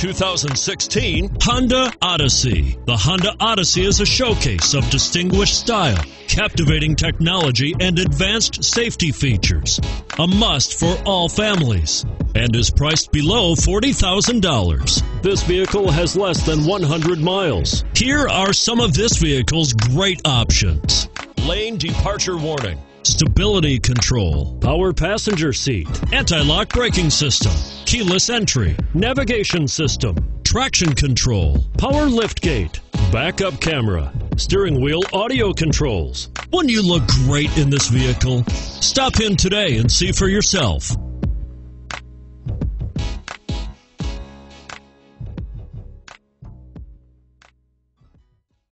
2016 Honda Odyssey. The Honda Odyssey is a showcase of distinguished style, captivating technology, and advanced safety features. A must for all families and is priced below $40,000. This vehicle has less than 100 miles. Here are some of this vehicle's great options lane departure warning, stability control, power passenger seat, anti lock braking system, keyless entry, navigation system, traction control, power lift gate, backup camera, steering wheel audio controls. Wouldn't you look great in this vehicle? Stop in today and see for yourself.